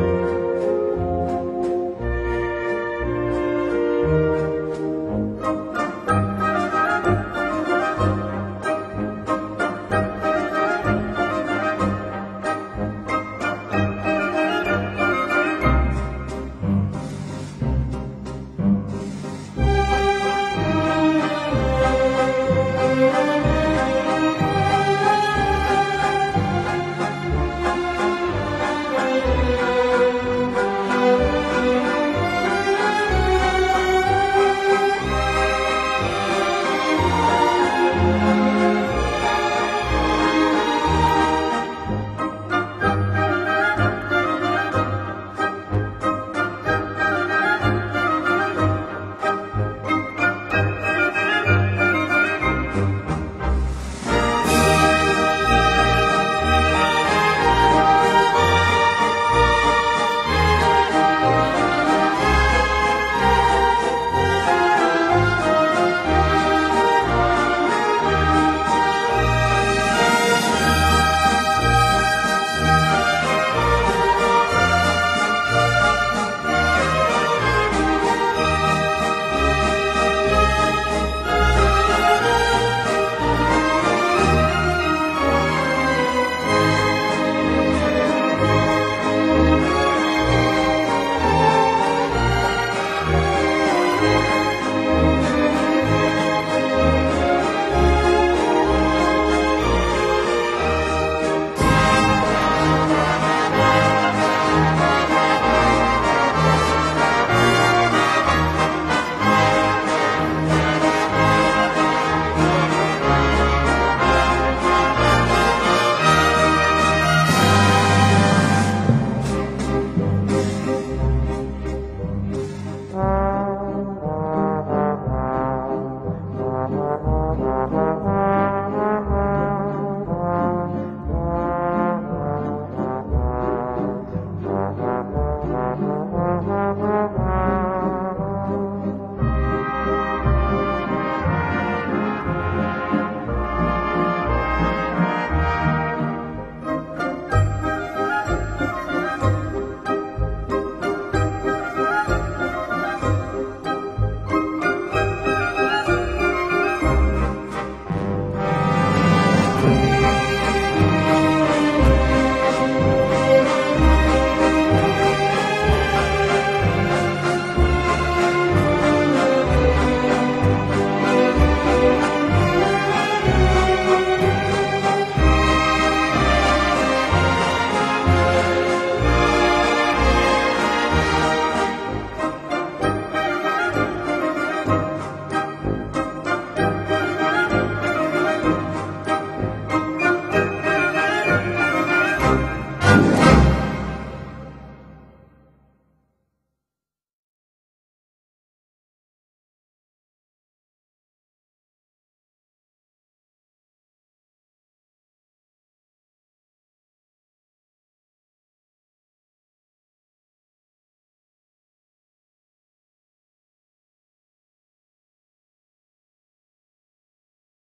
Amen.